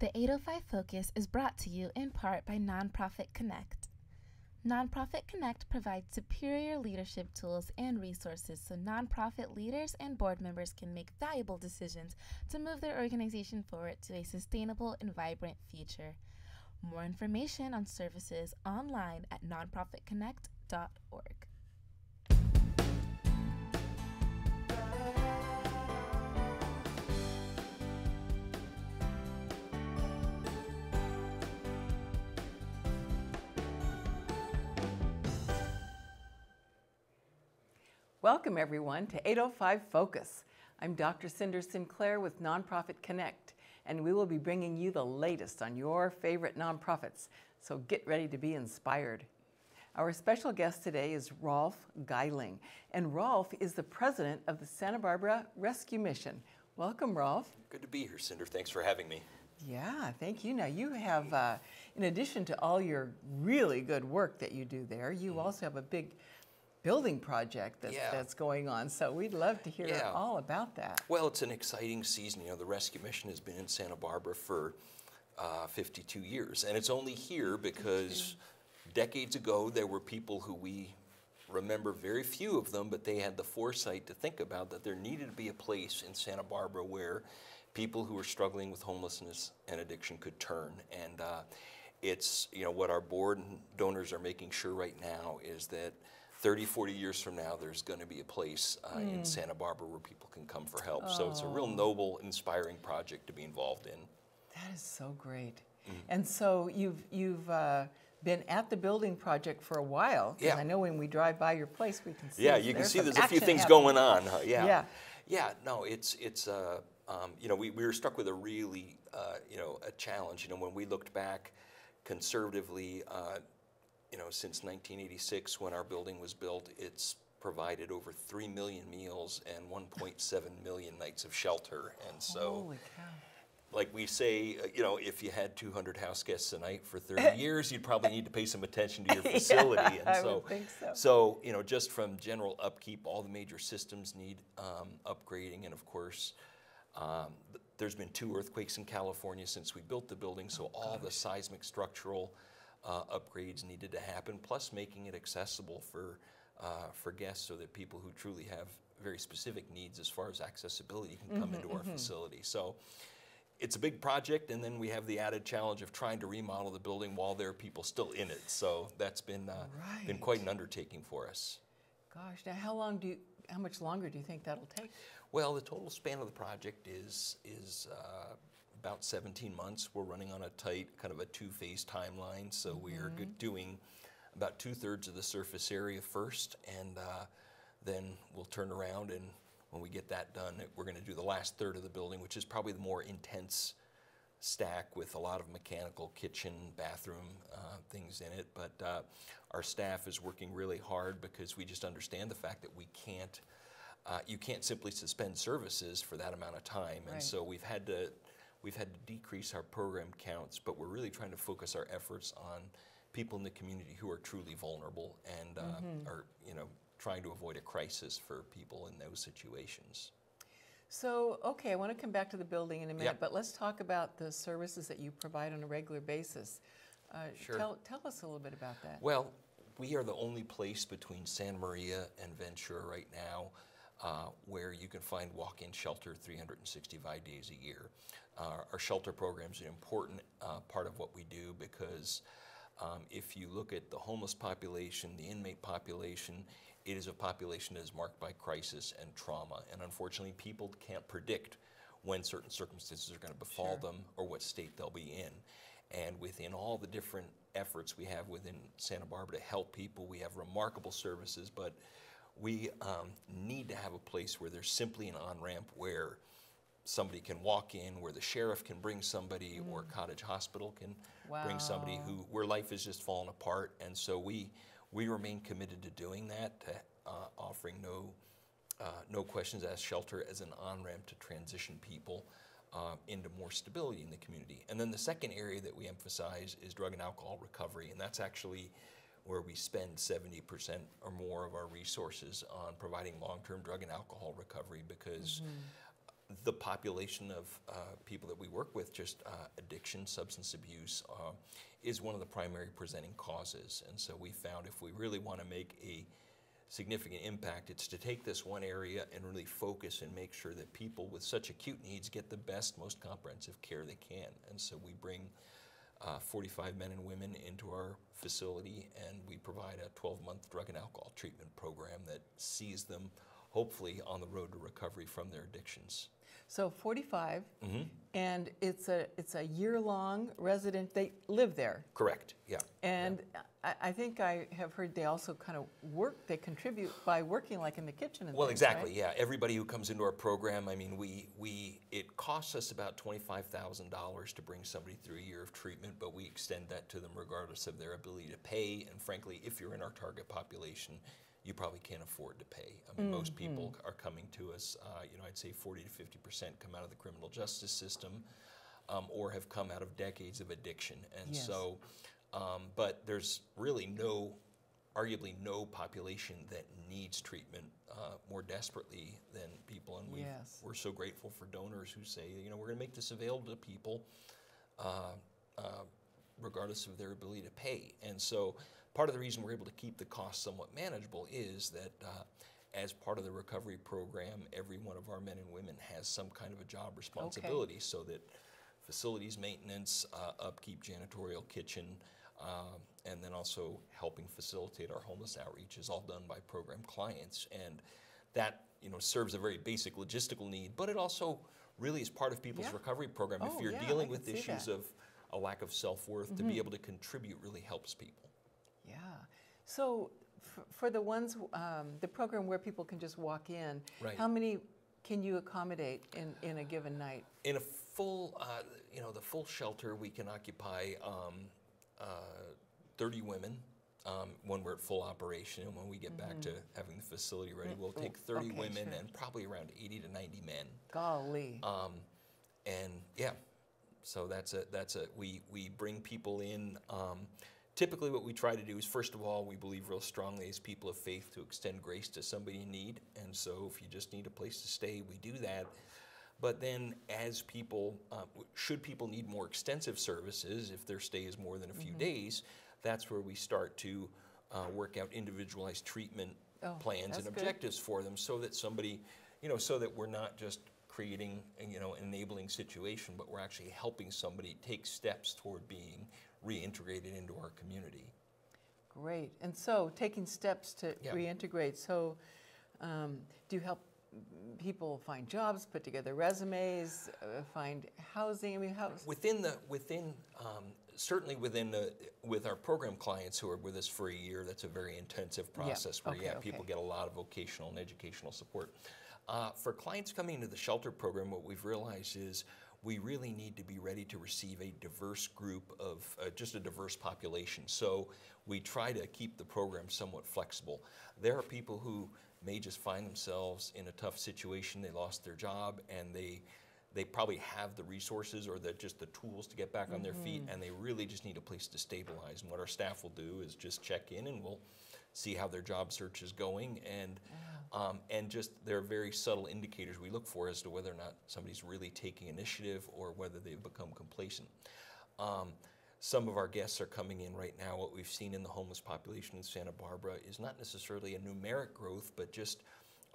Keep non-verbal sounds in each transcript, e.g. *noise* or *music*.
The 805 Focus is brought to you in part by Nonprofit Connect. Nonprofit Connect provides superior leadership tools and resources so nonprofit leaders and board members can make valuable decisions to move their organization forward to a sustainable and vibrant future. More information on services online at nonprofitconnect.org. Welcome, everyone, to 805 Focus. I'm Dr. Cinder Sinclair with Nonprofit Connect, and we will be bringing you the latest on your favorite nonprofits. So get ready to be inspired. Our special guest today is Rolf Geiling, and Rolf is the president of the Santa Barbara Rescue Mission. Welcome, Rolf. Good to be here, Cinder. Thanks for having me. Yeah, thank you. Now, you have, uh, in addition to all your really good work that you do there, you mm. also have a big building project that's, yeah. that's going on. So we'd love to hear yeah. all about that. Well, it's an exciting season. You know, the rescue mission has been in Santa Barbara for uh, 52 years, and it's only here because decades ago there were people who we remember very few of them, but they had the foresight to think about that there needed to be a place in Santa Barbara where people who were struggling with homelessness and addiction could turn. And uh, it's, you know, what our board and donors are making sure right now is that 30, 40 years from now, there's going to be a place uh, mm. in Santa Barbara where people can come for help. Oh. So it's a real oh. noble, inspiring project to be involved in. That is so great. Mm. And so you've you've uh, been at the building project for a while. Yeah. I know when we drive by your place, we can see. Yeah, you can see there's a few things happening. going on. Huh? Yeah. Yeah. Yeah. No, it's it's uh, um, you know we, we were stuck with a really uh, you know a challenge. You know when we looked back conservatively uh, you know, since 1986 when our building was built, it's provided over 3 million meals and 1.7 million nights of shelter. And so, like we say, uh, you know, if you had 200 house guests a night for 30 *laughs* years, you'd probably need to pay some attention to your *laughs* facility. yeah, and so, I would think so. So, you know, just from general upkeep, all the major systems need um, upgrading. And of course, um, there's been two earthquakes in California since we built the building, so oh, all gosh. the seismic structural uh, upgrades needed to happen, plus making it accessible for, uh, for guests so that people who truly have very specific needs as far as accessibility can come mm-hmm, into our mm-hmm. facility. So it's a big project, and then we have the added challenge of trying to remodel the building while there are people still in it. So that's been, uh, right. been quite an undertaking for us. Gosh, now how long do you, how much longer do you think that'll take? Well, the total span of the project is, is uh, about 17 months. We're running on a tight, kind of a two-phase timeline. So mm-hmm. we are doing about two-thirds of the surface area first, and uh, then we'll turn around and when we get that done, we're going to do the last third of the building, which is probably the more intense stack with a lot of mechanical kitchen, bathroom uh, things in it. But uh, our staff is working really hard because we just understand the fact that we can't. Uh, you can't simply suspend services for that amount of time, and right. so we've had to We've had to decrease our program counts, but we're really trying to focus our efforts on people in the community who are truly vulnerable and uh, mm-hmm. are, you know, trying to avoid a crisis for people in those situations. So, okay, I want to come back to the building in a minute, yep. but let's talk about the services that you provide on a regular basis. Uh, sure. Tell, tell us a little bit about that. Well, we are the only place between Santa Maria and Ventura right now uh, where you can find walk-in shelter 365 days a year. Uh, our shelter program is an important uh, part of what we do because um, if you look at the homeless population, the inmate population, it is a population that is marked by crisis and trauma. And unfortunately, people can't predict when certain circumstances are going to befall sure. them or what state they'll be in. And within all the different efforts we have within Santa Barbara to help people, we have remarkable services, but we um, need to have a place where there's simply an on ramp where somebody can walk in, where the sheriff can bring somebody, mm. or Cottage Hospital can wow. bring somebody who where life is just fallen apart. And so we we remain committed to doing that, to uh, offering no uh, no questions asked shelter as an on ramp to transition people. Uh, into more stability in the community. And then the second area that we emphasize is drug and alcohol recovery, and that's actually where we spend 70% or more of our resources on providing long term drug and alcohol recovery because mm-hmm. the population of uh, people that we work with, just uh, addiction, substance abuse, uh, is one of the primary presenting causes. And so we found if we really want to make a significant impact, it's to take this one area and really focus and make sure that people with such acute needs get the best, most comprehensive care they can. And so we bring uh, 45 men and women into our facility and we provide a 12 month drug and alcohol treatment program that sees them hopefully on the road to recovery from their addictions. So 45, mm-hmm. and it's a it's a year long resident. They live there, Correct, yeah. and I, I think I have heard they also kind of work. They contribute by working like in the kitchen. And Well, things, exactly. right? Yeah, everybody who comes into our program, I mean, we we it costs us about twenty five thousand dollars to bring somebody through a year of treatment, but we extend that to them regardless of their ability to pay. And frankly, if you're in our target population, you probably can't afford to pay. I mean, most people are coming to us. Uh, you know, I'd say forty to fifty percent come out of the criminal justice system, um, or have come out of decades of addiction, and Yes. so. Um, but there's really no arguably no population that needs treatment uh, more desperately than people. And we Yes. we're so grateful for donors who say, you know, we're going to make this available to people uh, uh, regardless of their ability to pay. And so part of the reason we're able to keep the cost somewhat manageable is that uh, as part of the recovery program, every one of our men and women has some kind of a job responsibility so that facilities maintenance, uh, upkeep, janitorial, kitchen, um, and then also helping facilitate our homeless outreach is all done by program clients. And that you know serves a very basic logistical need, but it also really is part of people's Yeah. recovery program. Oh, if you're yeah, dealing with issues that. of a lack of self-worth, to be able to contribute really helps people. So f- for the ones, um, the program where people can just walk in, Right. how many can you accommodate in, in a given night? In a full, uh, you know, the full shelter, we can occupy um, uh, 30 women um, when we're at full operation. And when we get back to having the facility ready, we'll take 30 Mm-hmm. Okay, women sure. and probably around 80 to 90 men. Golly. Um, and yeah, so that's a that's a we we bring people in. Um, typically, what we try to do is first of all, we believe real strongly as people of faith to extend grace to somebody in need. And so, if you just need a place to stay, we do that. But then, as people, uh, should people need more extensive services, if their stay is more than a few days, that's where we start to uh, work out individualized treatment Oh, plans and good. objectives for them, so that somebody, you know, so that we're not just creating, you know, enabling situation, but we're actually helping somebody take steps toward being reintegrated into our community. Great. And so taking steps to Yeah. reintegrate. So um, do you help people find jobs, put together resumes, uh, find housing? I mean, how? Within the within um, certainly within the with our program clients who are with us for a year, that's a very intensive process where okay, yeah, okay. people get a lot of vocational and educational support. Uh, for clients coming into the shelter program, what we've realized is we really need to be ready to receive a diverse group of uh, just a diverse population. So we try to keep the program somewhat flexible. There are people who may just find themselves in a tough situation. They lost their job and they they probably have the resources or the, just the tools to get back on their feet, and they really just need a place to stabilize. And what our staff will do is just check in, and we'll see how their job search is going, and um, and just there are very subtle indicators we look for as to whether or not somebody's really taking initiative or whether they've become complacent. Um, some of our guests are coming in right now. What we've seen in the homeless population in Santa Barbara is not necessarily a numeric growth, but just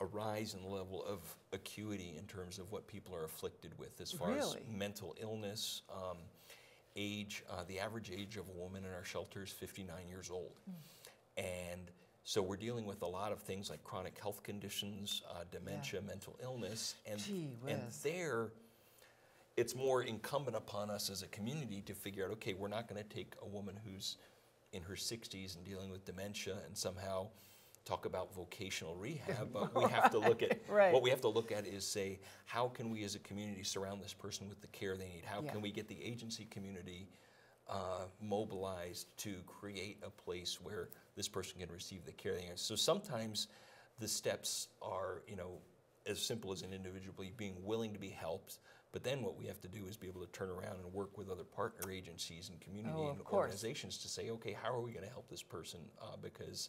a rise in the level of acuity in terms of what people are afflicted with as far as mental illness, um, age. Uh, the average age of a woman in our shelter is 59 years old. And so we're dealing with a lot of things like chronic health conditions, uh, dementia, mental illness, and, and there it's more incumbent upon us as a community to figure out okay, we're not going to take a woman who's in her 60s and dealing with dementia and somehow talk about vocational rehab, but we have to look at *laughs* Right. what we have to look at is say, how can we as a community surround this person with the care they need? How Yeah. can we get the agency community uh, mobilized to create a place where this person can receive the care they need? So sometimes the steps are, you know, as simple as an individual being willing to be helped. But then what we have to do is be able to turn around and work with other partner agencies and community Oh, and organizations to say, okay, how are we going to help this person? Uh, because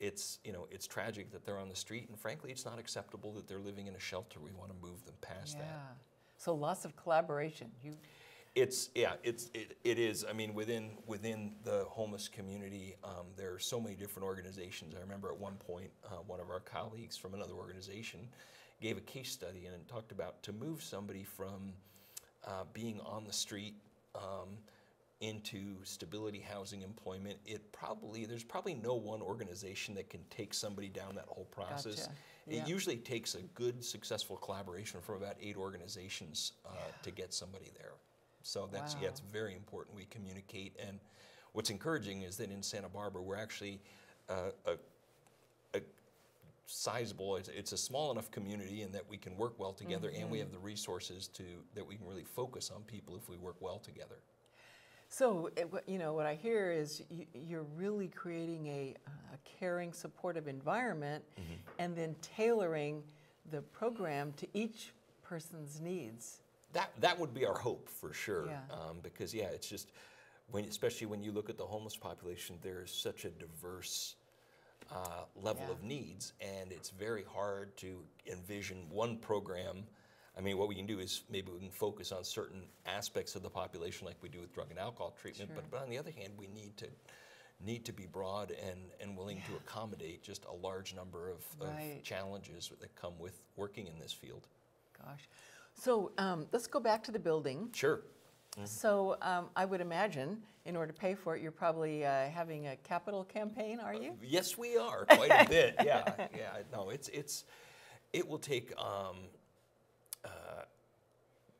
it's you know it's tragic that they're on the street, and frankly, it's not acceptable that they're living in a shelter. We want to move them past Yeah. that. So lots of collaboration. You, It's yeah, it's it, it is. I mean, within within the homeless community, um, there are so many different organizations. I remember at one point, uh, one of our colleagues from another organization gave a case study and talked about to move somebody from uh, being on the street um, into stability housing employment. It probably there's probably no one organization that can take somebody down that whole process. Gotcha. It Yeah. usually takes a good, successful collaboration from about eight organizations uh, to get somebody there. So that's yeah, it's very important we communicate. And what's encouraging is that in Santa Barbara, we're actually uh, a, a sizable. It's, it's a small enough community, and that we can work well together, and we have the resources to that we can really focus on people if we work well together. so you know what I hear is you, you're really creating a, a caring, supportive environment, Mm-hmm. and then tailoring the program to each person's needs. That that would be our hope for sure. Yeah. Um, because yeah, it's just when especially when you look at the homeless population, there is such a diverse uh, level Yeah. of needs, and it's very hard to envision one program. I mean, what we can do is maybe we can focus on certain aspects of the population, like we do with drug and alcohol treatment. Sure. But, but on the other hand, we need to need to be broad and, and willing to accommodate just a large number of, Right. of challenges that come with working in this field. Gosh. So um, let's go back to the building. Sure. So um, I would imagine, in order to pay for it, you're probably uh, having a capital campaign, are you? Yes, we are quite a *laughs* bit. Yeah, yeah. No, it's it's it will take um, uh,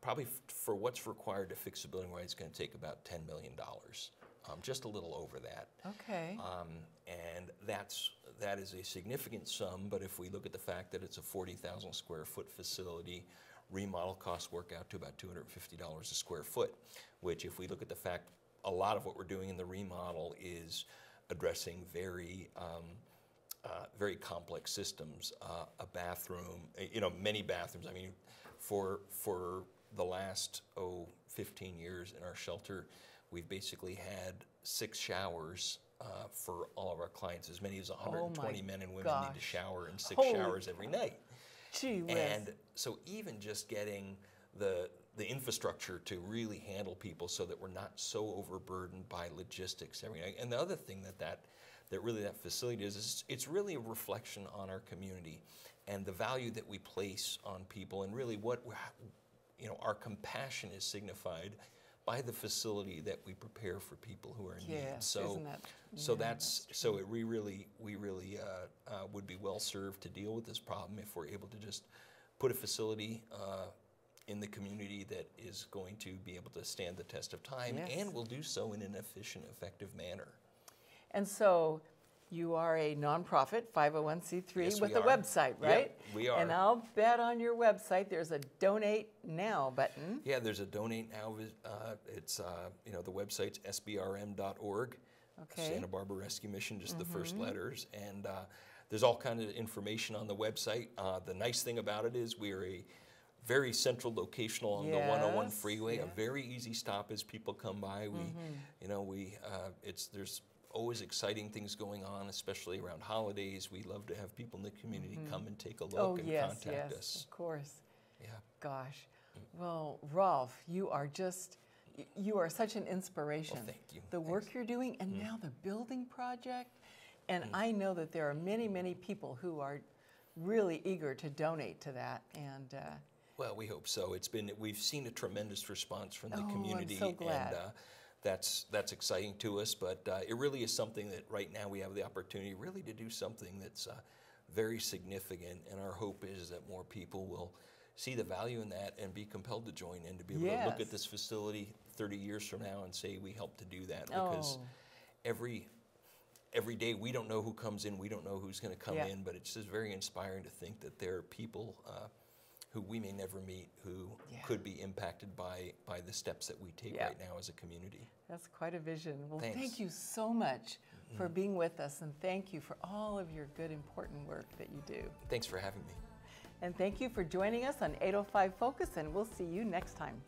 probably f- for what's required to fix the building right. It's going to take about ten million dollars, um, just a little over that. Okay. Um, and that's that is a significant sum. But if we look at the fact that it's a forty thousand square foot facility, remodel costs work out to about two hundred and fifty dollars a square foot. Which, if we look at the fact, a lot of what we're doing in the remodel is addressing very um, uh, very complex systems, uh, a bathroom, uh, you know, many bathrooms. I mean, for for the last oh 15 years in our shelter, we've basically had six showers uh, for all of our clients. As many as 120 men and women need Oh to shower in six Holy showers every night. Gee whiz. And so even just getting the the infrastructure to really handle people so that we're not so overburdened by logistics every night. And the other thing that that that really that facility is is it's really a reflection on our community and the value that we place on people and really what you know our compassion is signified by the facility that we prepare for people who are in need. So that- so yeah, that's, so it, we really, we really uh, uh, would be well served to deal with this problem if we're able to just put a facility uh, in the community that is going to be able to stand the test of time Yes. and will do so in an efficient, effective manner. And so you are a nonprofit, 501c3 Yes, with a are. website, Yeah, right? we are. And I'll bet on your website there's a donate now button. Yeah, there's a donate now. Uh, it's uh, you know the website's sbrm.org. Okay. Santa Barbara Rescue Mission, just the first letters, and uh, there's all kind of information on the website. Uh, the nice thing about it is we are a very central locational on the 101 freeway. yeah. A very easy stop as people come by. We, you know, we uh, it's there's always exciting things going on, especially around holidays. We love to have people in the community come and take a look oh, and yes, contact yes, us. of course. Yeah. Gosh. Well, Rolf, you are just you are such an inspiration. thank you. The Thanks. work you're doing, and now the building project. And I know that there are many, many people who are really eager to donate to that. And uh, Well, we hope so. It's been we've seen a tremendous response from the Oh, I'm community, so glad. and uh, that's that's exciting to us. But uh, it really is something that right now we have the opportunity really to do something that's uh, very significant. And our hope is that more people will see the value in that and be compelled to join in to be able to look at this facility 30 years from now and say we helped to do that because Oh. every every day we don't know who comes in, we don't know who's going to come Yeah. in, but it's just very inspiring to think that there are people uh, who we may never meet who Yeah. could be impacted by by the steps that we take Yeah. right now as a community. that's quite a vision. Well, Thanks. Thank you so much mm-hmm. for being with us. And thank you for all of your good, important work that you do. Thanks for having me. And thank you for joining us on 805 Focus, and we'll see you next time.